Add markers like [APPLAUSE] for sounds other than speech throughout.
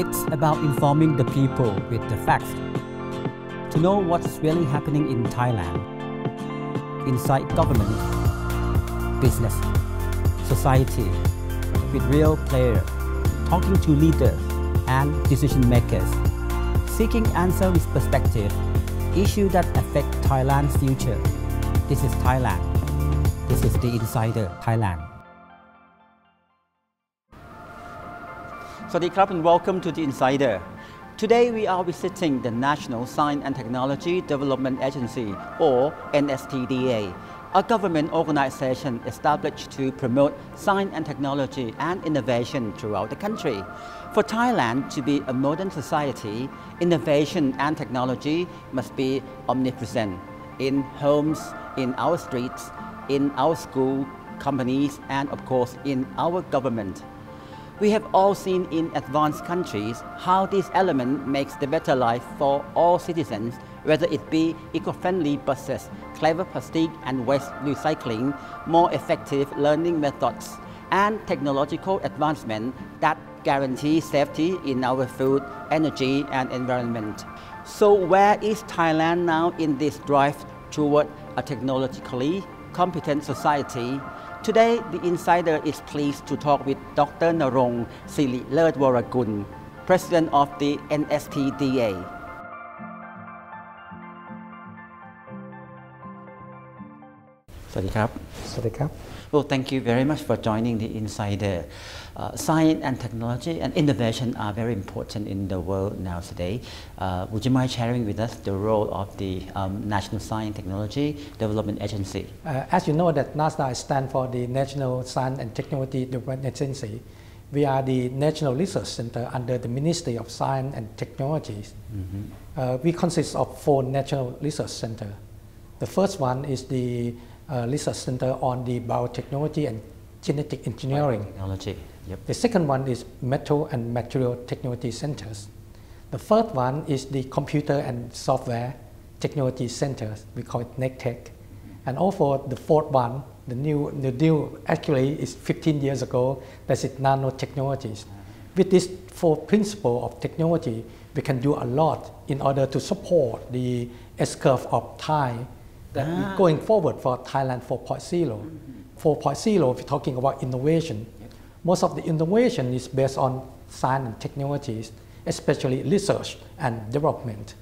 It's about informing the people with the facts to know what's really happening in Thailand, inside government, business, society, with real players, talking to leaders and decision makers, seeking answer with perspective, issues that affect Thailand's future. This is Thailand. This is the Insider Thailand. Sawasdee Club and welcome to The Insider. Today we are visiting the National Science and Technology Development Agency, or NSTDA, a government organization established to promote science and technology and innovation throughout the country. For Thailand to be a modern society, innovation and technology must be omnipresent in homes, in our streets, in our school, companies, and of course in our government. We have all seen in advanced countries how this element makes the better life for all citizens, whether it be eco-friendly buses, clever plastic and waste recycling, more effective learning methods, and technological advancement that guarantee safety in our food, energy, and environment. So where is Thailand now in this drive toward a technologically competent society? Today, the Insider is pleased to talk with Dr. Narong Sirilertworakul, President of the NSTDA. Well, thank you very much for joining the Insider. Uh, science and technology and innovation are very important in the world now today. Uh, would you mind sharing with us the role of the um, National Science Technology Development Agency? Uh, as you know that NASDA stands for the National Science and Technology Development Agency. We are the National Research Center under the Ministry of Science and Technology. Mm-hmm. we consist of four national research centers. The first one is the uh, research center on the biotechnology and genetic engineering. Technology. Yep. The second one is metal and material technology centers. The third one is the computer and software technology centers. We call it NECTEC. And also the fourth one, the new, the new actually is 15 years ago, that's it nanotechnologies. With this four principle of technology, we can do a lot in order to support the S-curve of Thai that Ah. going forward for Thailand 4.0. 4.0, if you're talking about innovation. Most of the innovation is based on science and technologies, especially research and development.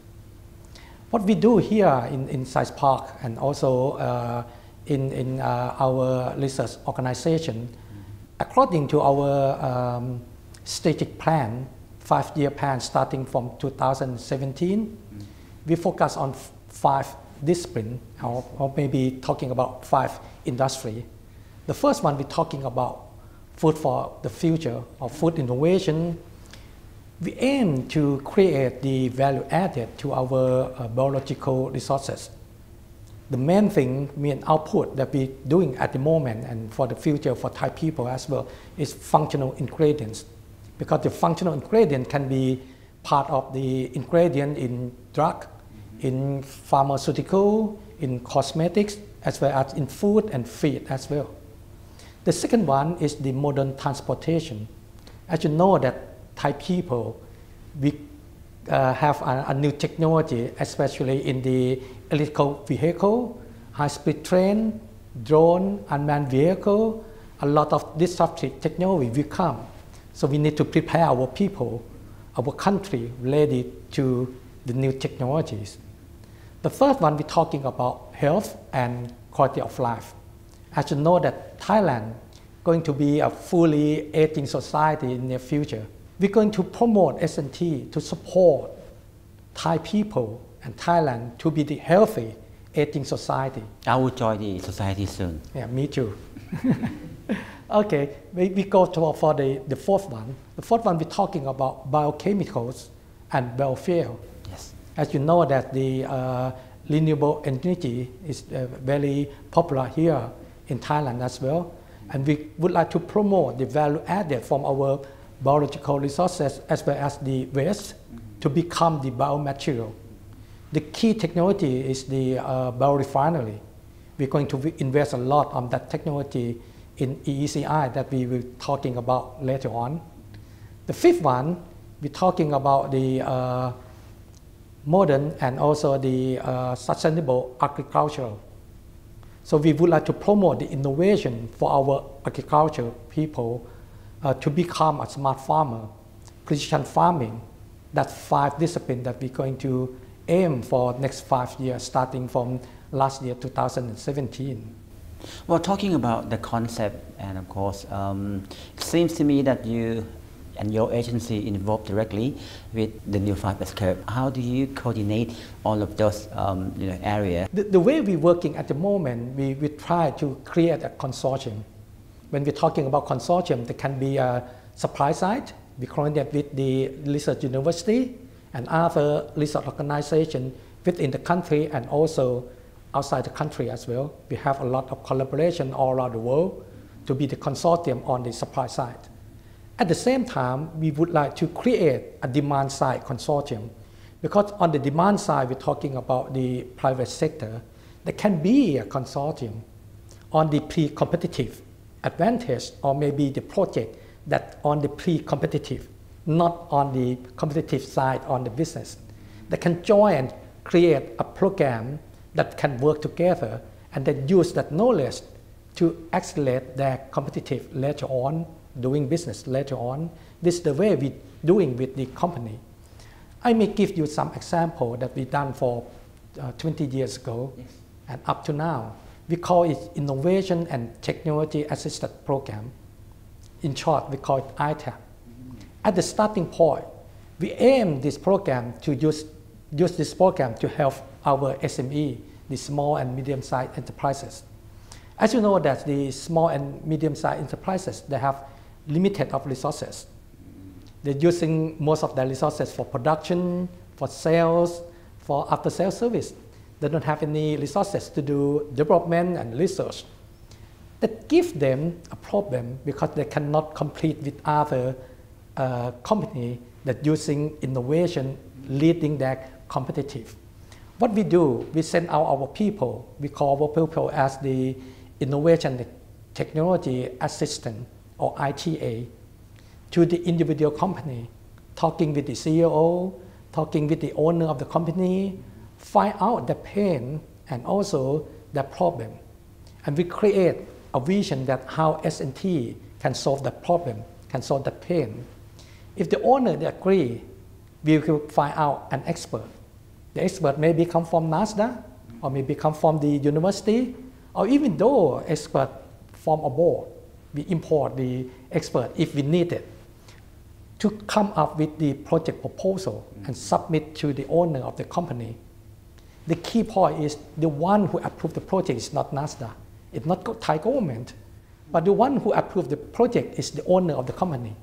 What we do here in, in Science Park and also uh, in, in uh, our research organization, according to our um, strategic plan, five-year plan starting from 2017, we focus on five disciplines, or, or maybe talking about five industry. The first one we're talking about food for the future or food innovation. We aim to create the value added to our uh, biological resources. The main thing, main output that we're doing at the moment and for the future for Thai people as well is functional ingredients. Because the functional ingredient can be part of the ingredient in drug, in pharmaceutical, in cosmetics, as well as in food and feed as well. The second one is the modern transportation. As you know that Thai people, we uh, have a, a new technology, especially in the electrical vehicle, high-speed train, drone, unmanned vehicle. A lot of disruptive technology will come. So we need to prepare our people, our country ready to the new technologies. The third one, we're talking about health and quality of life. As you know that Thailand going to be a fully aging society in the future. We're going to promote S&T to support Thai people and Thailand to be the healthy aging society. I will join the society soon. Yeah, me too. [LAUGHS] okay, we, we go to, for the, the fourth one. The fourth one, we're talking about biochemicals and biofuel. As you know that the uh, renewable energy is uh, very popular here in Thailand as well. And we would like to promote the value added from our biological resources as well as the waste to become the biomaterial. The key technology is the uh, biorefinery. We're going to invest a lot on that technology in EECI that we will talking about later on. The fifth one we're talking about the uh, modern and also the uh, sustainable agriculture. So we would like to promote the innovation for our agriculture people uh, to become a smart farmer, precision farming. That's five disciplines that we're going to aim for next five years, starting from last year, 2017. Well, talking about the concept, and of course, um, it seems to me that you and your agency involved directly with the new five curve. How do you coordinate all of those um, you know, areas? The, the, way we're working at the moment, we, we try to create a consortium. When we're talking about consortium, there can be a supply side. We coordinate with the research university and other research organization within the country and also outside the country as well. We have a lot of collaboration all around the world to be the consortium on the supply side. At the same time, we would like to create a demand side consortium because on the demand side, we're talking about the private sector. There can be a consortium on the pre-competitive advantage or maybe the project that on the pre-competitive, not on the competitive side on the business. They can join and create a program that can work together and then use that knowledge to accelerate their competitive later on doing business later on. This is the way we doing with the company. I may give you some example that we done for uh, 20 years ago yes. and up to now. We call it Innovation and Technology Assisted Program. In short, we call it ITAP. Mm-hmm. At the starting point, we aim this program to use, use this program to help our SME, the small and medium-sized enterprises. As you know that the small and medium-sized enterprises, they have limited of resources. They're using most of their resources for production, for sales, for after sales service. They don't have any resources to do development and research. That gives them a problem because they cannot compete with other uh, company that using innovation leading their competitive. What we do, we send out our people, we call our people as the innovation technology assistant or ITA to the individual company, talking with the CEO, talking with the owner of the company, find out the pain and also the problem. And we create a vision that how S&T can solve the problem, can solve the pain. If the owner they agree, we will find out an expert. The expert maybe come from NASDA, or maybe come from the university, or even though expert from a board we import the expert if we need it to come up with the project proposal and submit to the owner of the company. The key point is the one who approved the project is not NASDA, it's not Thai government, but the one who approved the project is the owner of the company.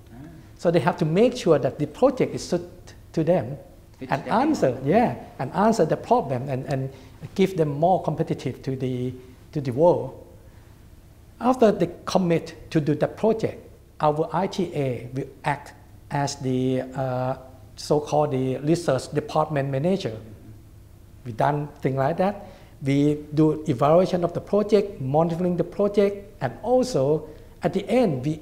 So they have to make sure that the project is suited to them and answer, yeah, and answer the problem and, and give them more competitive to the, to the world. After they commit to do the project, our ITA will act as the uh, so-called the research department manager. We done things like that. We do evaluation of the project, monitoring the project, and also at the end we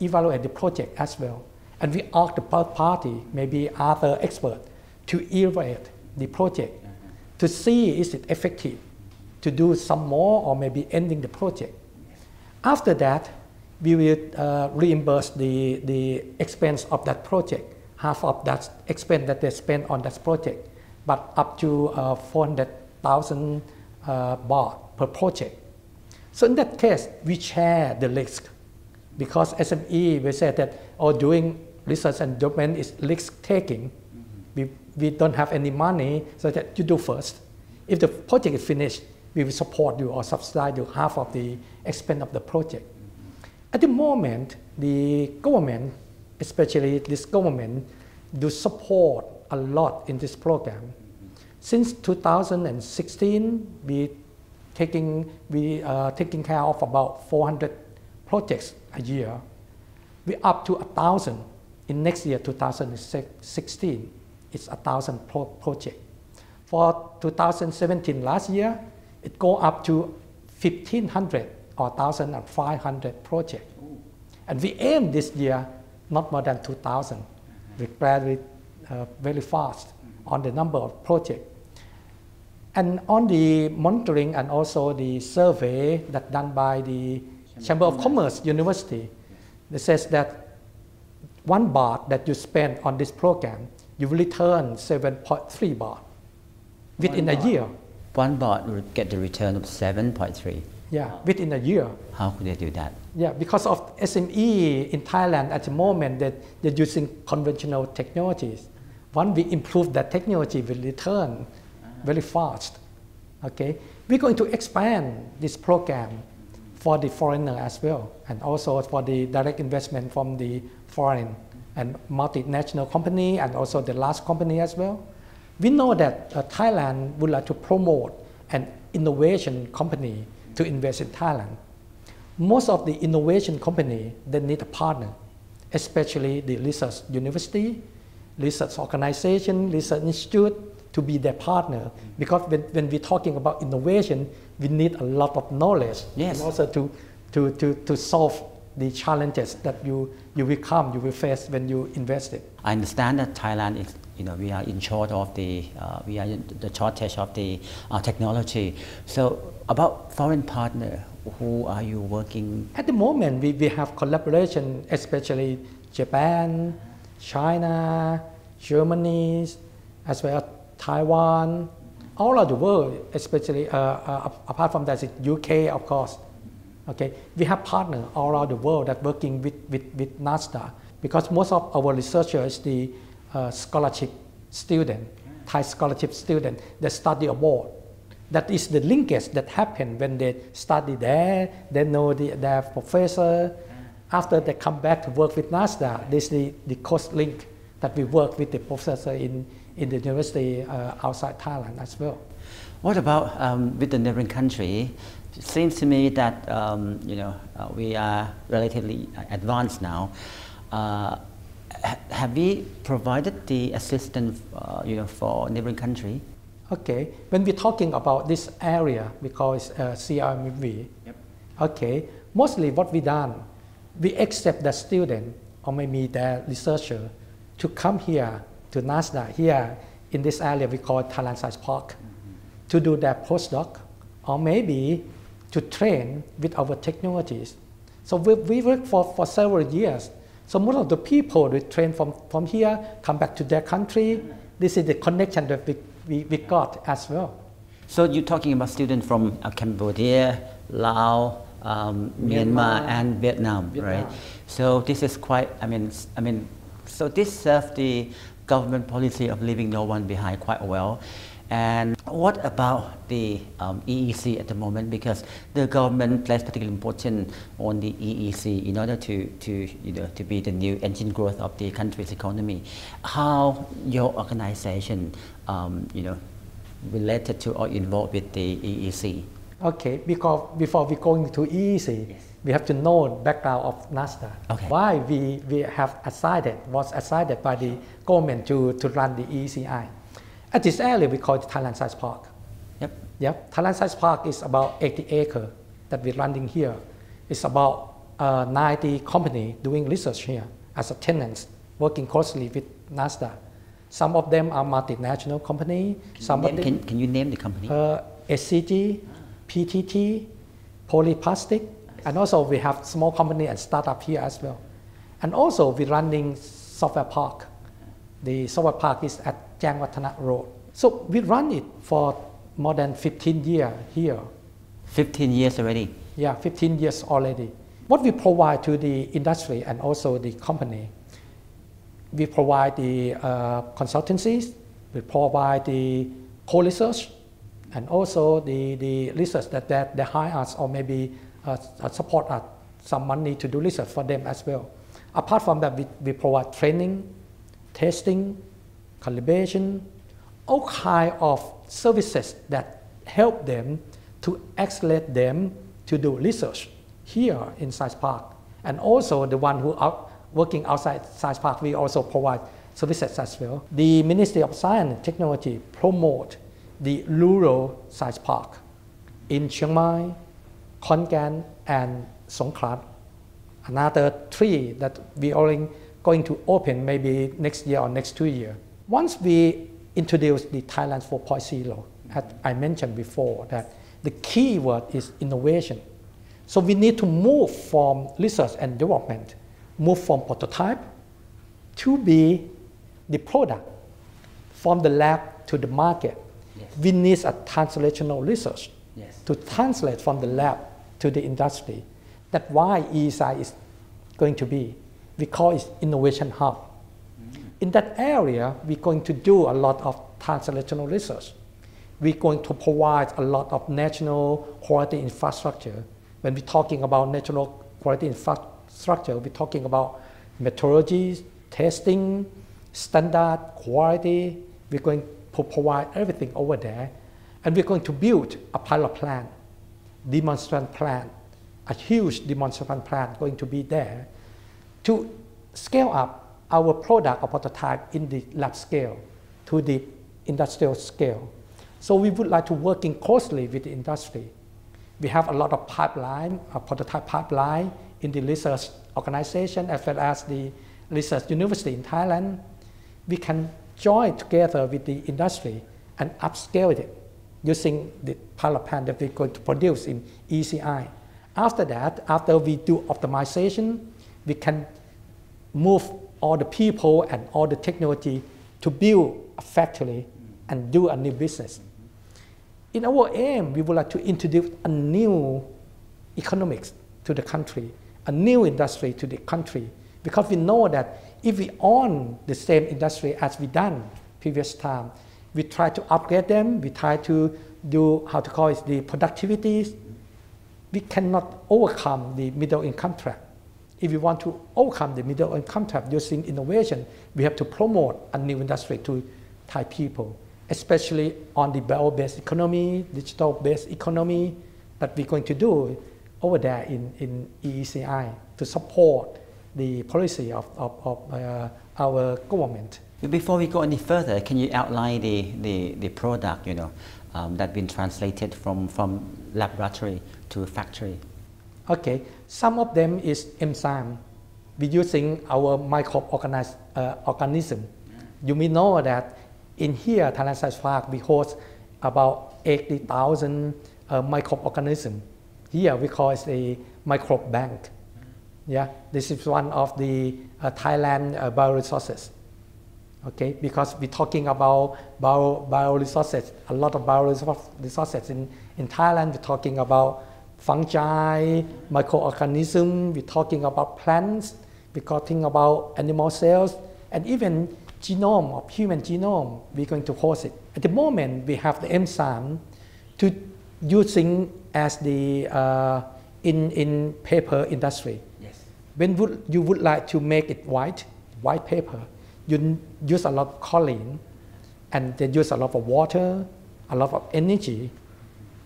evaluate the project as well. And we ask the third party, maybe other expert, to evaluate the project to see is it effective to do some more or maybe ending the project. After that, we will uh, reimburse the, the expense of that project, half of that expense that they spend on that project, but up to uh, 400,000 uh, baht per project. So in that case, we share the risk because SME we said that oh, doing research and development is risk taking. Mm-hmm. We, we don't have any money, so that you do first. If the project is finished, we will support you or subsidize you half of the expense of the project. At the moment, the government, especially this government, do support a lot in this program. Since 2016, we taking we are taking care of about 400 projects a year. We up to a thousand in next year 2016. It's a thousand pro- project. For 2017 last year, it go up to 1,500 or 1,500 projects. And we aim this year not more than 2,000. We graduate uh, very fast on the number of projects. And on the monitoring and also the survey that done by the Chamber of Commerce University, it says that one baht that you spend on this program, you will return 7.3 baht within One a baht. year. One baht will get the return of 7.3. Yeah, within a year. How could they do that? Yeah, because of SME in Thailand at the moment that they're using conventional technologies. Once we improve that technology, we return very fast. Okay, we're going to expand this program for the foreigner as well, and also for the direct investment from the foreign and multinational company and also the large company as well. We know that uh, Thailand would like to promote an innovation company to invest in Thailand. Most of the innovation company they need a partner especially the research university research organization research institute to be their partner. Because when, when we're talking about innovation we need a lot of knowledge Yes. and also to, to, to, to solve the challenges that you, you will come you will face when you invest it. I understand that Thailand is, you know, we are in short of the, uh, we are in the shortage of the uh, technology. So about foreign partner, who are you working? At the moment, we, we have collaboration, especially Japan, China, Germany, as well as Taiwan, all over the world, especially uh, uh, apart from that, UK, of course. Okay, we have partners all around the world that working with, with, with NASDA because most of our researchers, the uh, scholarship student, Thai scholarship student, they study abroad. That is the linkage that happen when they study there, they know the, their professor. After they come back to work with NASDA, this is the, the course link that we work with the professor in, in the university uh, outside Thailand as well. What about um, with the neighboring country? It seems to me that um, you know uh, we are relatively advanced now. Uh, ha- have we provided the assistance, uh, you know, for neighboring country? Okay, when we're talking about this area, we call it uh, CLMV. Okay, mostly what we done, we accept the student or maybe the researcher to come here to NASDA here in this area we call it Thailand Science Park to do their postdoc or maybe to train with our technologies. So we, we worked for, for several years. So most of the people we train from, from here come back to their country. This is the connection that we, we, we got as well. So you're talking about students from uh, Cambodia, Laos, um, Myanmar, Myanmar, and Vietnam, Vietnam. right? So this is quite. I mean, I mean, so this serves the government policy of leaving no one behind quite well. And what about the um, EEC at the moment? Because the government places particular importance on the EEC in order to, to, you know, to be the new engine growth of the country's economy. How your organization, um, you know, related to or involved with the EEC? Okay, because before we go into EEC, we have to know the background of NASDA. Okay. Why we, we have assigned, was assigned by the government to, to run the EECI. At this area, we call it Thailand Science Park. Yep. Yep. Thailand Science Park is about 80 acre that we're running here. It's about uh, 90 company doing research here as a tenants, working closely with NASDA. Some of them are multinational company. Some of Name- them can, can you name the company? uh, SCG, PTT, Polyplastic, and also we have small company and startup here as well. And also we're running software park. The software park is at Jang Road. So we run it for more than 15 years here. 15 years already. Yeah, 15 years already. What we provide to the industry and also the company, we provide the uh, consultancies, we provide the co-research, and also the, the research that, that they hire us or maybe uh, support us some money to do research for them as well. Apart from that, we, we provide training, testing, calibration, all kind of services that help them to accelerate them to do research here in Science Park. And also the one who are working outside Science Park, we also provide services as well. The Ministry of Science and Technology promote the rural Science Park in Chiang Mai, Khon Kaen, and Songkhla. Another three that we are going to open maybe next year or next two years. Once we introduce the Thailand 4.0, as I mentioned before, that the key word is innovation. So we need to move from research and development, move from prototype to be the product, from the lab to the market. Yes. We need a translational research Yes. to translate from the lab to the industry. That's why ESI is going to be. We call it innovation hub. In that area, we're going to do a lot of translational research. We're going to provide a lot of national quality infrastructure. When we're talking about national quality infrastructure, we're talking about methodologies, testing, standard, quality. We're going to provide everything over there. And we're going to build a pilot plant, demonstration plant, a huge demonstration plant going to be there to scale up our product or prototype in the lab scale to the industrial scale. So we would like to working closely with the industry. We have a lot of pipeline, a prototype pipeline in the research organization as well as the research university in Thailand. We can join together with the industry and upscale it using the pilot plant that we're going to produce in EECI. After that, after we do optimization, we can move all the people and all the technology to build a factory and do a new business. In our aim, we would like to introduce a new economics to the country, a new industry to the country, because we know that if we own the same industry as we done previous time, we try to upgrade them, we try to do how to call it the productivities, we cannot overcome the middle income trap. If we want to overcome the middle income trap using innovation, we have to promote a new industry to Thai people, especially on the bio-based economy, digital-based economy that we're going to do over there in, in EECI to support the policy of, of, of uh, our government. Before we go any further, can you outline the, the, the product, you know, um, that been translated from, from laboratory to factory? Okay, some of them is enzyme. We're using our microorganism. Uh, organism. You may know that in here, Thailand Science Park, we host about 80,000 uh, microorganisms. Here we call it a microbe bank. Yeah, this is one of the uh, Thailand uh, bioresources. Okay, because we're talking about bio, bioresources, a lot of bioresources in, in Thailand. We're talking about fungi, microorganisms. We're talking about plants. We're talking about animal cells, and even genome of human genome. We're going to host it. At the moment, we have the enzyme to using as the uh, in in paper industry. Yes. When would, you would like to make it white, white paper, you use a lot of chlorine and they use a lot of water, a lot of energy.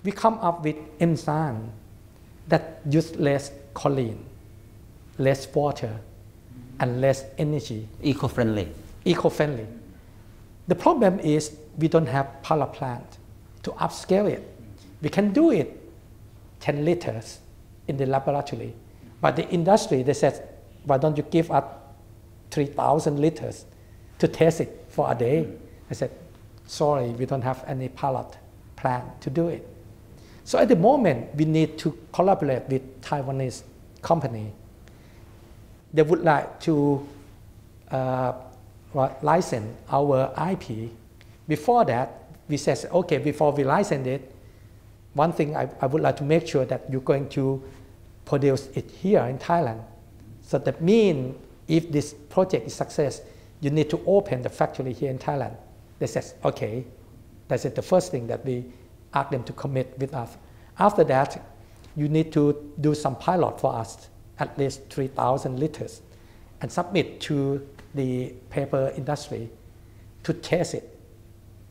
We come up with enzyme that use less chlorine, less water, and less energy, Eco-friendly. eco-friendly. The problem is we don't have power plant to upscale it. We can do it 10 liters in the laboratory, but the industry they said, why don't you give us 3,000 liters to test it for a day? I said, sorry, we don't have any pilot plant to do it. So at the moment, we need to collaborate with Taiwanese company. They would like to uh, license our IP. Before that, we said, okay, before we license it, one thing I, I would like to make sure that you're going to produce it here in Thailand. So that means if this project is success, you need to open the factory here in Thailand. They said, okay, that's it, the first thing that we ask them to commit with us. After that, you need to do some pilot for us, at least 3,000 liters, and submit to the paper industry to test it,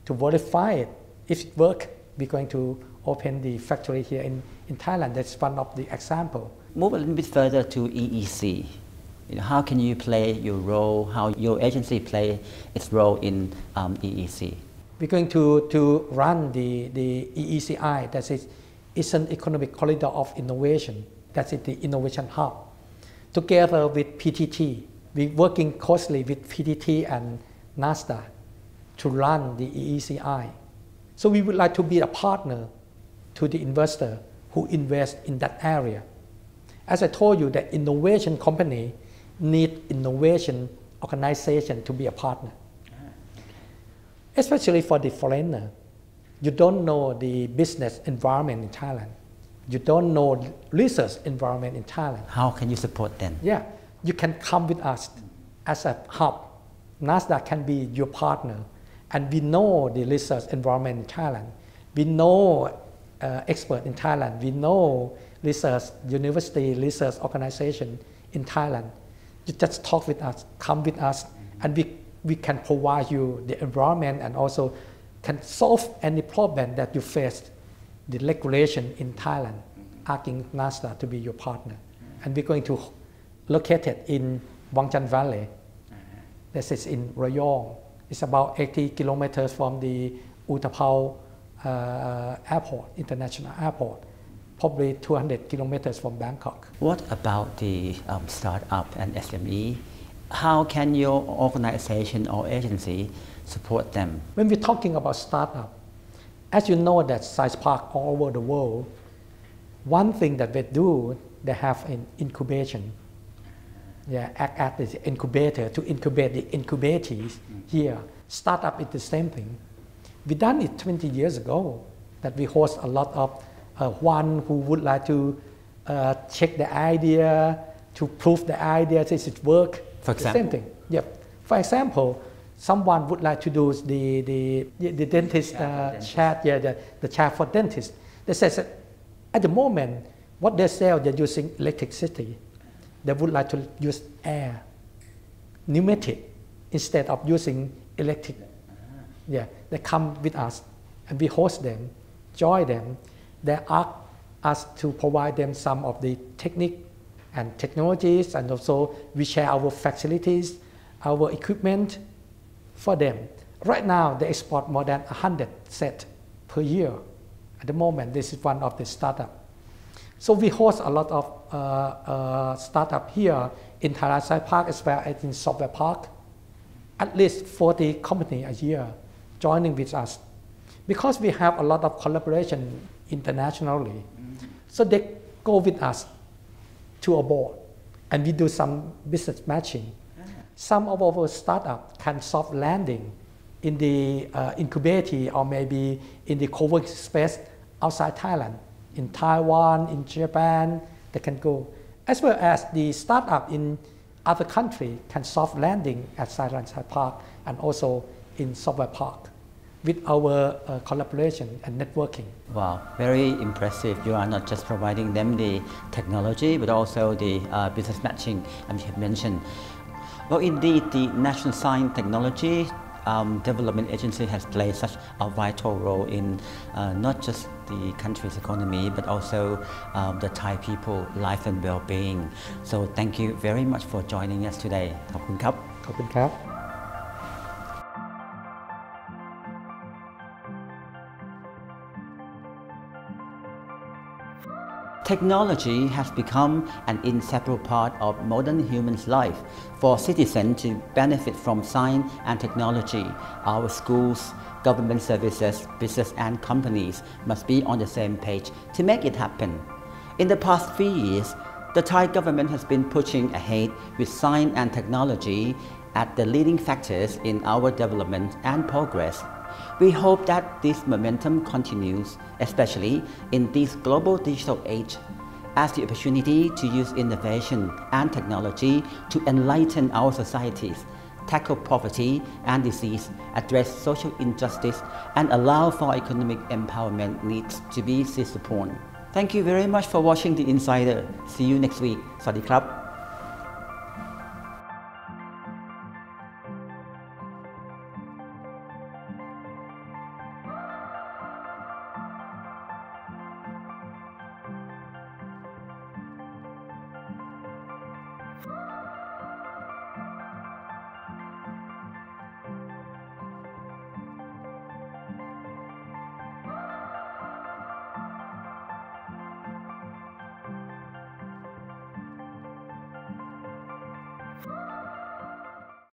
to verify it. If it works, we're going to open the factory here in, in Thailand. That's one of the example. Move a little bit further to EEC. You know, how can you play your role, how your agency play its role in um, EEC? We're going to, to run the, the EECI, that is Eastern Economic Corridor of Innovation, that is it, the Innovation Hub, together with PTT, We're working closely with PTT and NASDA to run the EECI. So we would like to be a partner to the investor who invest in that area. As I told you, that innovation company need innovation organization to be a partner. Especially for the foreigner, you don't know the business environment in Thailand. You don't know research environment in Thailand. How can you support them? Yeah, you can come with us as a hub. NASDA can be your partner, and we know the research environment in Thailand. We know uh, expert in Thailand. We know research university, research organization in Thailand. You just talk with us, come with us, and we, we can provide you the environment and also can solve any problem that you face, the regulation in Thailand, asking NASDA to be your partner. And we're going to locate it in Wangchan Valley. This is in Rayong. It's about 80 kilometers from the U-Tapao uh, airport, international airport, probably 200 kilometers from Bangkok. What about the um, startup and SME? How can your organization or agency support them? When we're talking about startup, as you know that Science Park all over the world, one thing that they do, they have an incubation. Yeah, act as the incubator to incubate the incubatees here. Startup is the same thing. We done it 20 years ago that we host a lot of uh, one who would like to uh, check the idea, to prove the idea, does it work? For example? The same thing. Yep. For example, someone would like to do the, the, the dentist uh, chat, yeah, the, the chat for dentist. They says that at the moment, what they sell, they're using electricity. They would like to use air, pneumatic, instead of using electric yeah, they come with us and we host them, join them. They ask us to provide them some of the technique and technologies, and also we share our facilities, our equipment for them. Right now, they export more than 100 sets per year. At the moment, this is one of the startup. So we host a lot of uh, uh, startup here in Science Park as well as in Software Park. At least 40 companies a year joining with us because we have a lot of collaboration internationally. So they go with us to a board and we do some business matching. Ah. Some of our startup can soft landing in the uh, incubator or maybe in the co-working space outside Thailand, in Taiwan, in Japan, they can go. As well as the startup in other country can soft landing at Science Park and also in Software Park with our uh, collaboration and networking. Wow, very impressive. You are not just providing them the technology, but also the uh, business matching, as you have mentioned. Well, indeed, the National Science Technology um, Development Agency has played such a vital role in uh, not just the country's economy, but also um, the Thai people life and well-being. So thank you very much for joining us today. Thank you. Technology has become an inseparable part of modern human's life. For citizens to benefit from science and technology, our schools, government services, business and companies must be on the same page to make it happen. In the past few years, the Thai government has been pushing ahead with science and technology as the leading factors in our development and progress. We hope that this momentum continues, especially in this global digital age, as the opportunity to use innovation and technology to enlighten our societies, tackle poverty and disease, address social injustice, and allow for economic empowerment needs to be seized upon. Thank you very much for watching The Insider. See you next week. สวัสดีครับ